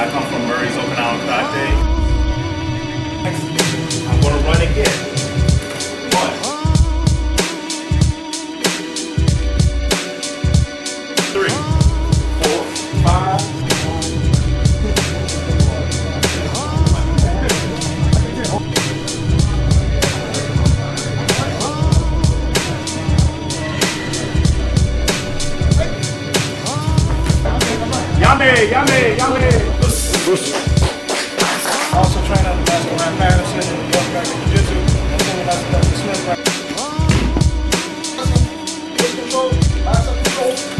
I come from Murray's Okinawa Karate. I'm gonna run again. One. Three. Four. Five. Yummy, yummy, yummy. Also trained under Master Ryan Patterson and York American Jiu-Jitsu. And then Master Dr. Smith. Control, right? Let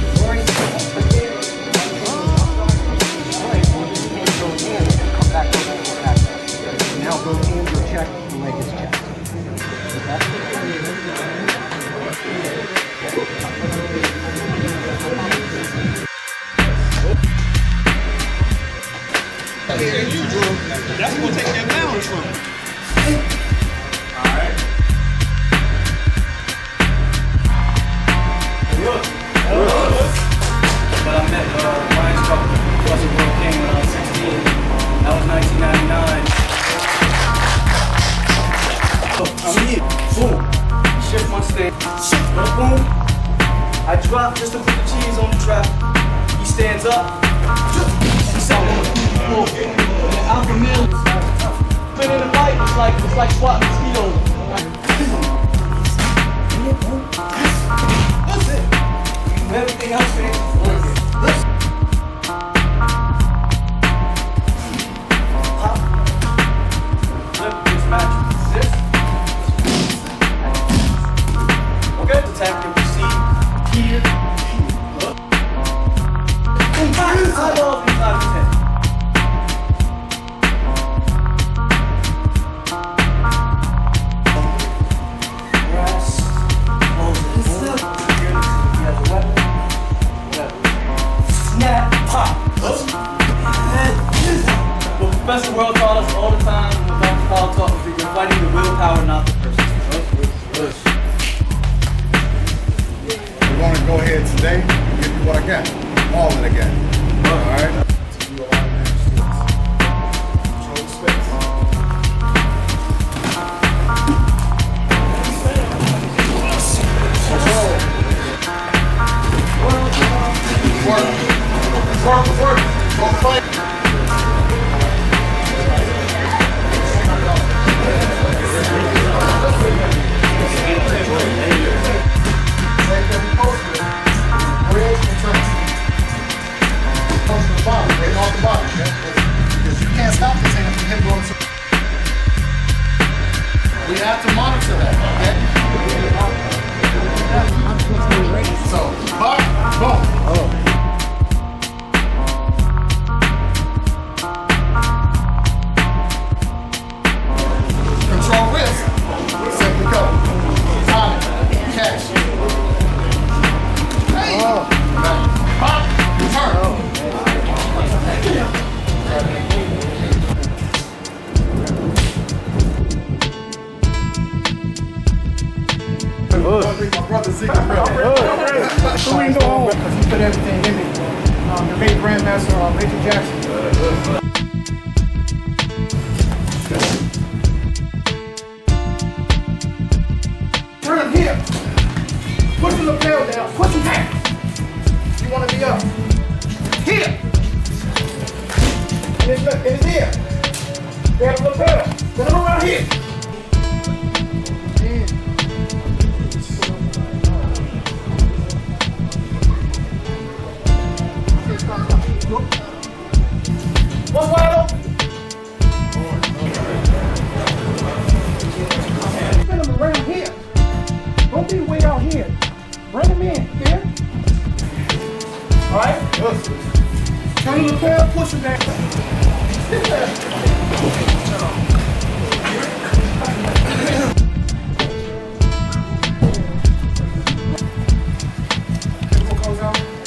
That's gonna take that balance from him. But I met Russell King when I was 16. That was 1999. So I'm here. Boom. Shift my. Boom, boom. I drop just to put the cheese on the trap. He stands up. Like, it's like swatting mosquitoes. Snap, pop. Professor World taught us all the time, Dr. Paul taught us, you're fighting the willpower, not the person. Going to go ahead today and give you what I got. All in again. All right? The bottom, okay? Because you can't stop this thing from him going to. We have to monitor that, okay? Secret friend. So we can go home. He put everything in me. Um, the late Grandmaster uh, Major Jackson. Turn him. Push the lapel down. Push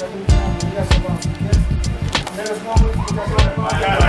every time we got some, uh, let us know if you